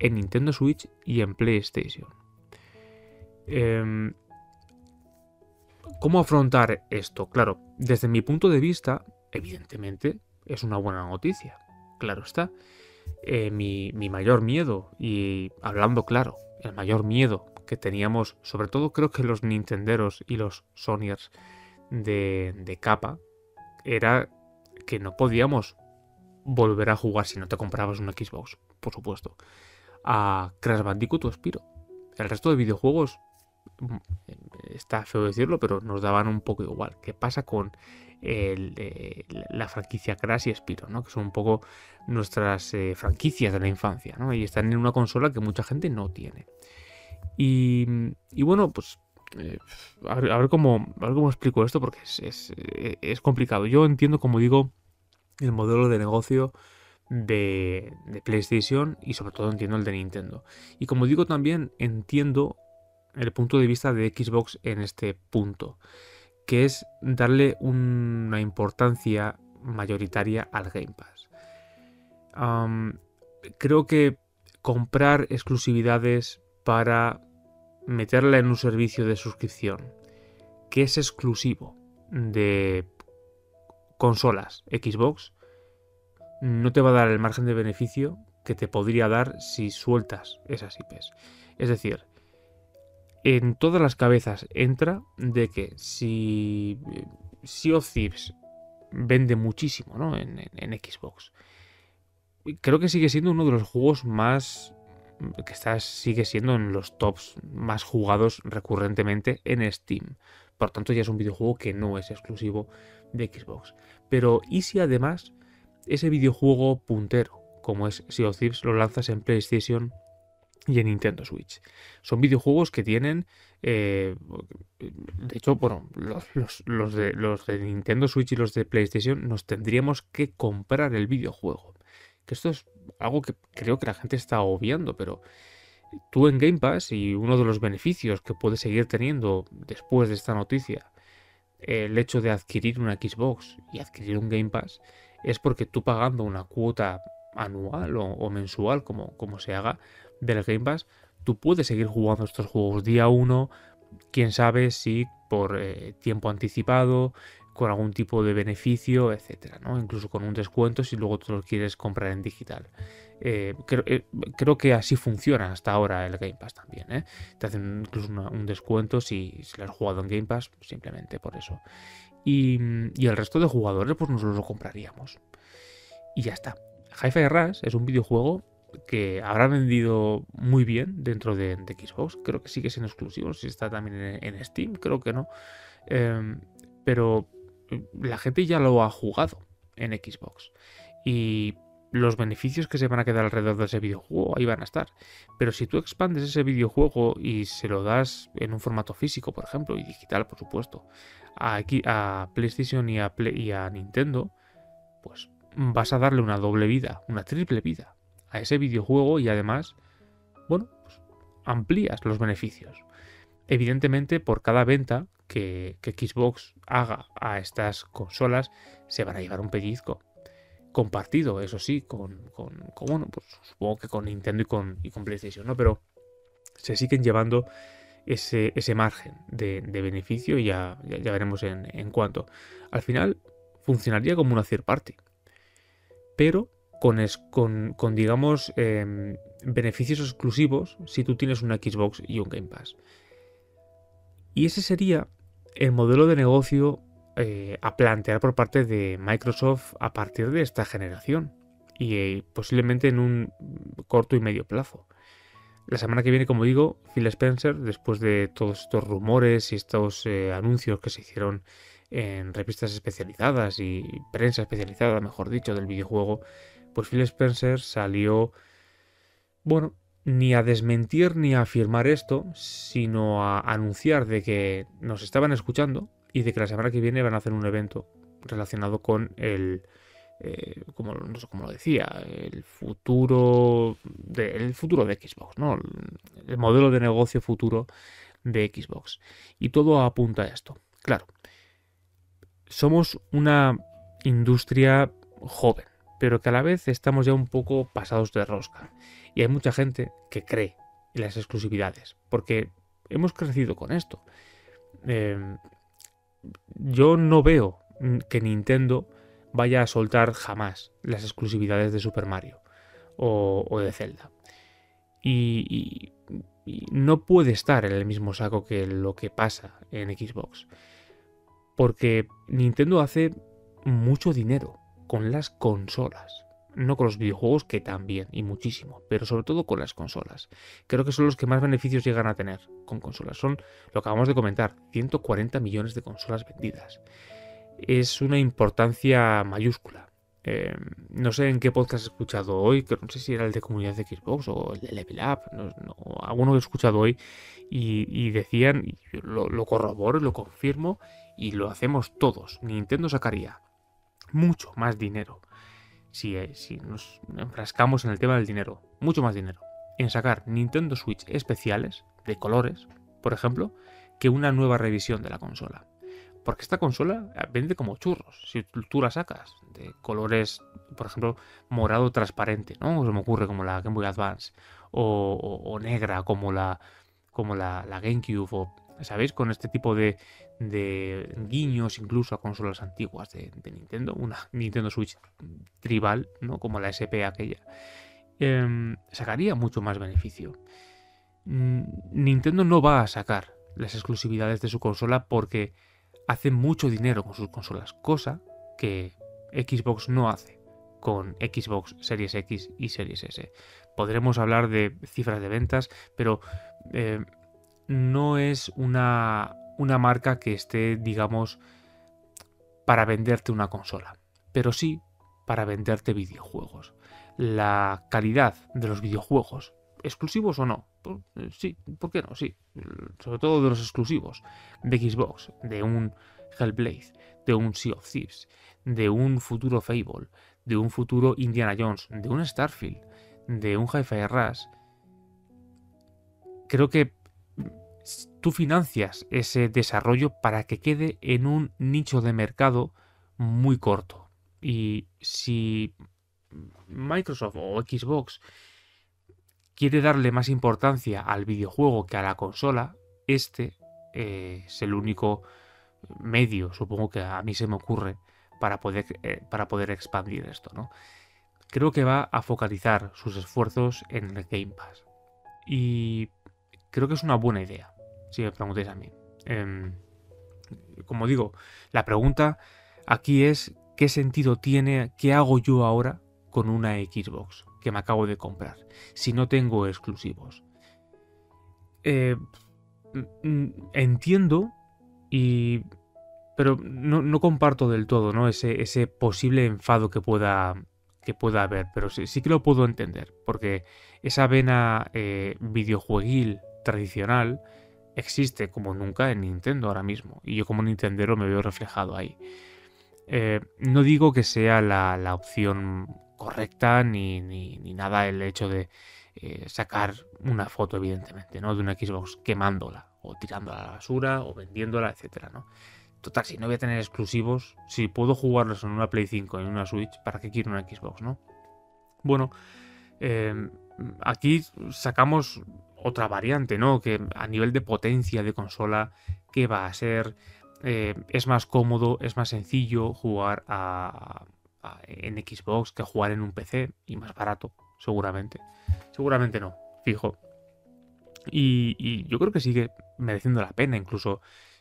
Speaker 1: en Nintendo Switch y en PlayStation. Em, ¿Cómo afrontar esto? Claro, desde mi punto de vista, evidentemente, es una buena noticia. Claro está. Eh, mi, mayor miedo, y hablando claro, el mayor miedo que teníamos, sobre todo creo que los Nintenderos y los Sonyers de, de capa, era que no podíamos volver a jugar si no te comprabas una Xbox, por supuesto, a Crash Bandicoot o Spiro. El resto de videojuegos, está feo decirlo, pero nos daban un poco igual. ¿Qué pasa con eh, la franquicia Crash y Spiro, ¿no? que son un poco nuestras eh, franquicias de la infancia, ¿no? y están en una consola que mucha gente no tiene. Y, bueno, pues eh, a, ver, cómo, cómo explico esto porque es, complicado. Yo entiendo, como digo, el modelo de negocio de, PlayStation y sobre todo entiendo el de Nintendo. Y como digo también entiendo el punto de vista de Xbox en este punto que es darle una importancia mayoritaria al Game Pass. creo que comprar exclusividades para meterla en un servicio de suscripción que es exclusivo de consolas Xbox no te va a dar el margen de beneficio que te podría dar si sueltas esas IPs. Es decir, en todas las cabezas entra de que si Sea of Thieves vende muchísimo ¿no? en, Xbox, creo que sigue siendo uno de los juegos más que está, sigue siendo en los tops más jugados recurrentemente en Steam. Por tanto, ya es un videojuego que no es exclusivo de Xbox. Pero, ¿y si además ese videojuego puntero, como es Sea of Thieves, lo lanzas en PlayStation y en Nintendo Switch. Son videojuegos que tienen, eh, de hecho, bueno, los, de, los de Nintendo Switch y los de PlayStation nos tendríamos que comprar el videojuego. Que esto es algo que creo que la gente está obviando, pero tú en Game Pass y uno de los beneficios que puedes seguir teniendo después de esta noticia, el hecho de adquirir una Xbox y adquirir un Game Pass, es porque tú pagando una cuota anual o, mensual, como, como se haga, del Game Pass, tú puedes seguir jugando estos juegos día 1, quién sabe si por eh, tiempo anticipado, con algún tipo de beneficio, etcétera, ¿no? Incluso con un descuento si luego tú lo quieres comprar en digital. Eh, eh, creo, que así funciona hasta ahora el Game Pass también. Te hacen incluso un descuento si, lo has jugado en Game Pass, simplemente por eso. Y, el resto de jugadores, pues nosotros lo compraríamos. Y ya está. Hi-Fi Rush es un videojuego que habrá vendido muy bien dentro de, Xbox. Creo que es en exclusivo. Si está también en, Steam, creo que no. Em, pero la gente ya lo ha jugado en Xbox. Y los beneficios que se van a quedar alrededor de ese videojuego ahí van a estar. Pero si tú expandes ese videojuego y se lo das en un formato físico, por ejemplo, y digital, por supuesto, a, a PlayStation y a Nintendo, pues vas a darle una doble vida, una triple vida a ese videojuego y además, bueno, pues amplías los beneficios. Evidentemente, por cada venta que, Xbox haga a estas consolas, se van a llevar un pellizco. Compartido, eso sí, con, bueno, pues supongo que con Nintendo y con, y con PlayStation, ¿no? Pero se siguen llevando ese, ese margen de, beneficio y ya, ya, veremos en, en, cuánto. Al final funcionaría como una third party, pero con, digamos, em, beneficios exclusivos si tú tienes una Xbox y un Game Pass. Y ese sería el modelo de negocio eh, a plantear por parte de Microsoft a partir de esta generación y eh, posiblemente en un corto y medio plazo. La semana que viene, como digo, Phil Spencer, después de todos estos rumores y estos eh, anuncios que se hicieron en revistas especializadas y prensa especializada, mejor dicho, del videojuego, pues Phil Spencer salió, bueno, ni a desmentir ni a afirmar esto, sino a anunciar de que nos estaban escuchando y de que la semana que viene van a hacer un evento relacionado con el, eh, como, lo decía, el futuro, de, futuro de Xbox, ¿no? El, modelo de negocio futuro de Xbox. Y todo apunta a esto. Claro, somos una industria joven pero que a la vez estamos ya un poco pasados de rosca. Y hay mucha gente que cree en las exclusividades, porque hemos crecido con esto. Em, yo no veo que Nintendo vaya a soltar jamás las exclusividades de Super Mario o, de Zelda. y, no puede estar en el mismo saco que lo que pasa en Xbox. Porque Nintendo hace mucho dinero con las consolas. No con los videojuegos, que también, y muchísimo, pero sobre todo con las consolas. Creo que son los que más beneficios llegan a tener con consolas. Son, lo acabamos de comentar, 140 millones de consolas vendidas. Es una importancia mayúscula. Eh, no sé en qué podcast he escuchado hoy, que no sé si era el de comunidad de Xbox o el de Level Up, alguno que he escuchado hoy y, decían, lo, lo corroboro lo confirmo, y lo hacemos todos. Nintendo sacaría mucho más dinero. Si, eh, si nos enfrascamos en el tema del dinero, mucho más dinero. En sacar Nintendo Switch especiales, de colores, por ejemplo, que una nueva revisión de la consola. Porque esta consola eh, vende como churros. Si tú la sacas de colores, por ejemplo, morado transparente, ¿no? Se me ocurre como la Game Boy Advance. O, negra como la, como la, la GameCube. O, ¿Sabéis? Con este tipo de, de guiños incluso a consolas antiguas de, Nintendo, una Nintendo Switch tribal, ¿no? como la SP aquella, em, sacaría mucho más beneficio. Mm, Nintendo no va a sacar las exclusividades de su consola porque hace mucho dinero con sus consolas, cosa que Xbox no hace con Xbox Series X y Series S. Podremos hablar de cifras de ventas, pero eh, no es una una marca que esté, digamos, para venderte una consola, pero sí para venderte videojuegos. la calidad de los videojuegos, exclusivos o no. Eh, sí, ¿por qué no? Sí, sobre todo de los exclusivos de Xbox, de un Hellblade, de un Sea of Thieves, de un futuro Fable, de un futuro Indiana Jones, de un Starfield, de un Hi-Fi Rush. Creo que tú financias ese desarrollo para que quede en un nicho de mercado muy corto. Y si Microsoft o Xbox quiere darle más importancia al videojuego que a la consola, este eh, es el único medio, supongo que a mí se me ocurre, para poder, eh, para poder expandir esto, ¿no? Creo que va a focalizar sus esfuerzos en el Game Pass. Y creo que es una buena idea, si me preguntáis a mí. Em, como digo, la pregunta aquí es qué sentido tiene, qué hago yo ahora con una Xbox que me acabo de comprar, si no tengo exclusivos. Eh, entiendo y pero no, comparto del todo ¿no? ese, ese posible enfado que pueda, que pueda haber, pero sí, sí, que lo puedo entender, porque esa vena eh, videojueguil tradicional existe como nunca en Nintendo ahora mismo, y yo como Nintendero me veo reflejado ahí. Eh, no digo que sea la, la opción correcta ni, ni, nada el hecho de eh, sacar una foto, evidentemente, ¿no? De una Xbox quemándola, o tirándola a la basura, o vendiéndola, etcétera, ¿no? Total, si no voy a tener exclusivos, si puedo jugarlos en una Play 5, en una Switch, ¿para qué quiero una Xbox, no? Bueno, em, aquí sacamos otra variante, ¿no? Que a nivel de potencia de consola, ¿qué va a ser? Eh, es más cómodo, es más sencillo jugar a, en Xbox que jugar en un PC y más barato, seguramente. Seguramente no, fijo. Y, yo creo que sigue mereciendo la pena, incluso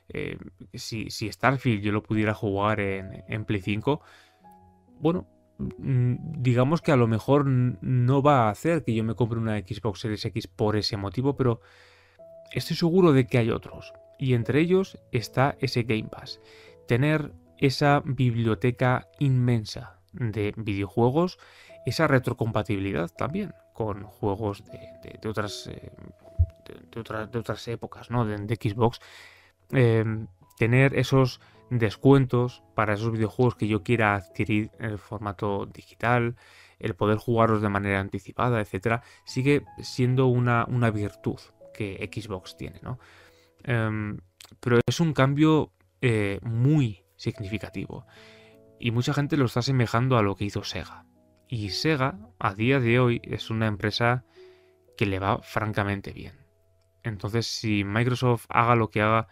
Speaker 1: eh, si, Starfield yo lo pudiera jugar en, Play 5, bueno, digamos que a lo mejor no va a hacer que yo me compre una Xbox Series X por ese motivo, pero estoy seguro de que hay otros. Y entre ellos está ese Game Pass. Tener esa biblioteca inmensa de videojuegos, esa retrocompatibilidad también con juegos de, otras, eh, de, otras, épocas, ¿no? de, Xbox, em, tener esos descuentos para esos videojuegos que yo quiera adquirir en el formato digital, el poder jugarlos de manera anticipada, etcétera, sigue siendo una, una virtud que Xbox tiene, ¿no? Em, pero es un cambio eh, muy significativo. Y mucha gente lo está asemejando a lo que hizo Sega. Y Sega, a día de hoy, es una empresa que le va francamente bien. Entonces, si Microsoft haga lo que haga,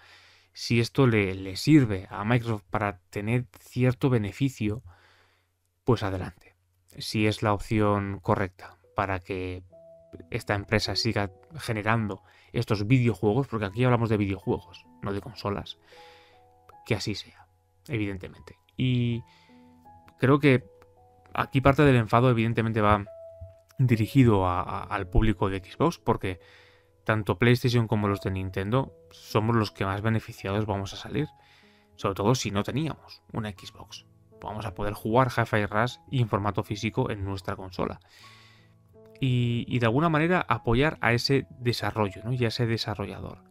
Speaker 1: si esto le, sirve a Microsoft para tener cierto beneficio, pues adelante. Si es la opción correcta para que esta empresa siga generando estos videojuegos, porque aquí hablamos de videojuegos, no de consolas, que así sea evidentemente. Y creo que aquí parte del enfado evidentemente va dirigido al público de Xbox porque tanto PlayStation como los de Nintendo somos los que más beneficiados vamos a salir. Sobre todo si no teníamos una Xbox. Vamos a poder jugar Hi-Fi Rush en formato físico en nuestra consola. Y, de alguna manera apoyar a ese desarrollo ¿no? y a ese desarrollador.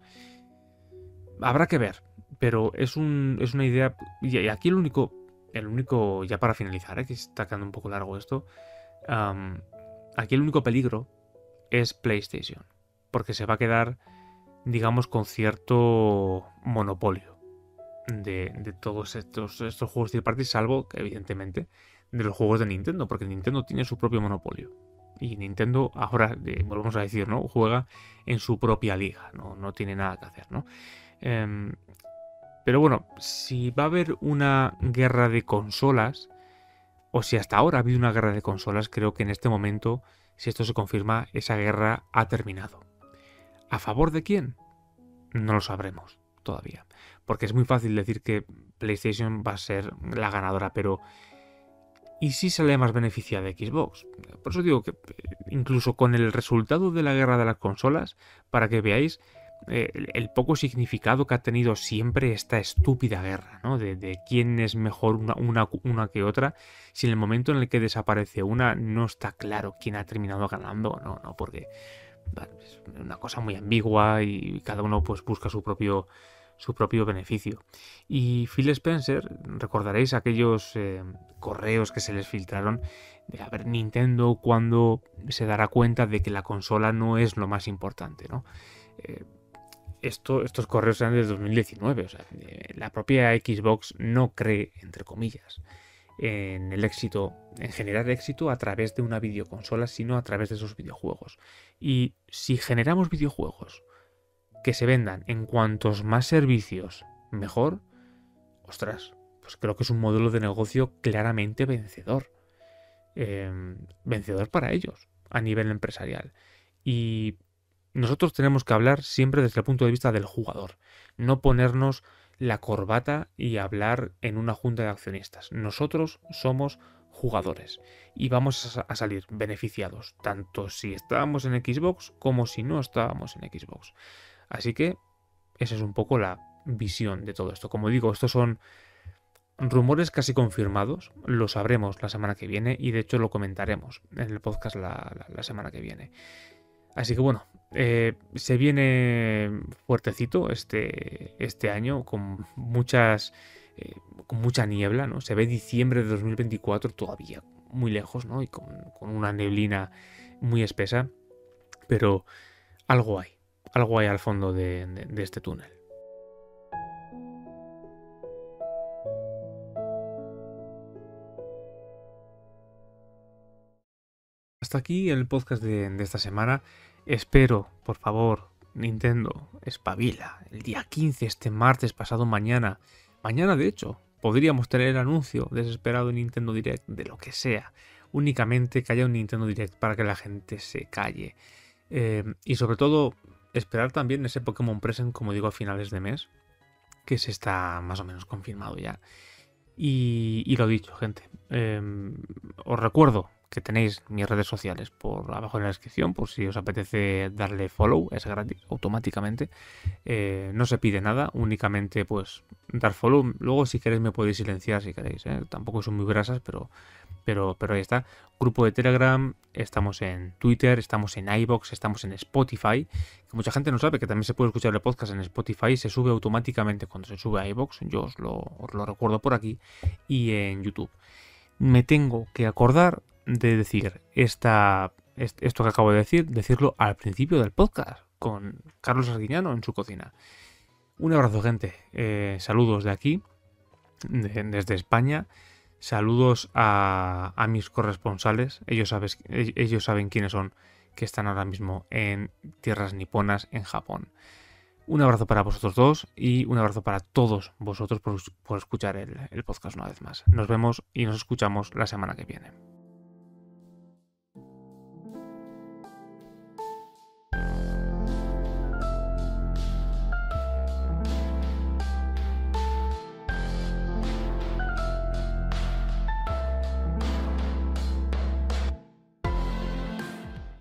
Speaker 1: Habrá que ver, pero es una idea. Y aquí el único. El único. Ya para finalizar, ¿eh? que está quedando un poco largo esto. aquí el único peligro es PlayStation. Porque se va a quedar, digamos, con cierto monopolio de, todos estos, juegos de party, salvo, evidentemente, de los juegos de Nintendo, porque Nintendo tiene su propio monopolio. Y Nintendo, ahora, volvemos a decir, ¿no? Juega en su propia liga, no, no tiene nada que hacer, ¿no? Em, pero bueno, si va a haber una guerra de consolas, o si hasta ahora ha habido una guerra de consolas, creo que en este momento, si esto se confirma, esa guerra ha terminado. ¿A favor de quién? No lo sabremos todavía. Porque es muy fácil decir que PlayStation va a ser la ganadora, pero ¿y si sale más beneficiada de Xbox? Por eso digo que incluso con el resultado de la guerra de las consolas, para que veáis, eh, el, poco significado que ha tenido siempre esta estúpida guerra, ¿no? De, quién es mejor una, que otra, si en el momento en el que desaparece una no está claro quién ha terminado ganando no, ¿no? Porque una cosa muy ambigua y cada uno pues busca su propio su propio beneficio. Y Phil Spencer, recordaréis aquellos eh, correos que se les filtraron de a ver Nintendo cuando se dará cuenta de que la consola no es lo más importante, ¿no? Eh, estos correos eran de 2019. O sea, eh, la propia Xbox no cree, entre comillas, en el éxito, en generar éxito a través de una videoconsola, sino a través de sus videojuegos. Y si generamos videojuegos que se vendan en cuantos más servicios, mejor, ostras, pues creo que es un modelo de negocio claramente vencedor. Em, vencedor para ellos a nivel empresarial. Y nosotros tenemos que hablar siempre desde el punto de vista del jugador, no ponernos la corbata y hablar en una junta de accionistas. Nosotros somos jugadores y vamos a salir beneficiados, tanto si estábamos en Xbox como si no estábamos en Xbox. Así que esa es un poco la visión de todo esto. Como digo, estos son rumores casi confirmados, lo sabremos la semana que viene y de hecho lo comentaremos en el podcast la, semana que viene. Así que bueno, eh, se viene fuertecito este, este año con muchas eh, con mucha niebla, ¿no? Se ve diciembre de 2024 todavía muy lejos, ¿no? Y con, una neblina muy espesa, pero algo hay, algo hay al fondo de este túnel. Hasta aquí el podcast de, esta semana. Espero, por favor, Nintendo, espabila. El día 15, este martes pasado mañana. Mañana, de hecho, podríamos tener el anuncio desesperado en Nintendo Direct de lo que sea. Únicamente que haya un Nintendo Direct para que la gente se calle. Eh, y sobre todo, esperar también ese Pokémon Present, como digo, a finales de mes. Que se está más o menos confirmado ya. Y, lo dicho, gente. Eh, os recuerdo que tenéis mis redes sociales por abajo en la descripción, por si os apetece darle follow, es gratis, automáticamente. Eh, no se pide nada, únicamente pues dar follow. Luego si queréis me podéis silenciar si queréis, ¿eh? tampoco son muy grasas, pero, pero, pero ahí está. Grupo de Telegram, estamos en Twitter, estamos en iBox, estamos en Spotify, que mucha gente no sabe que también se puede escuchar el podcast en Spotify, se sube automáticamente cuando se sube a iBox, yo os lo, os lo recuerdo por aquí, y en YouTube. Me tengo que acordar de decir esta, esto que acabo de decir, decirlo al principio del podcast con Carlos Arguiñano en su cocina. Un abrazo, gente. Eh, saludos de aquí, desde España. Saludos a, a, mis corresponsales. Ellos, sabes, ellos saben quiénes son, que están ahora mismo en tierras niponas, en Japón. Un abrazo para vosotros dos y un abrazo para todos vosotros por, escuchar el podcast una vez más. Nos vemos y nos escuchamos la semana que viene.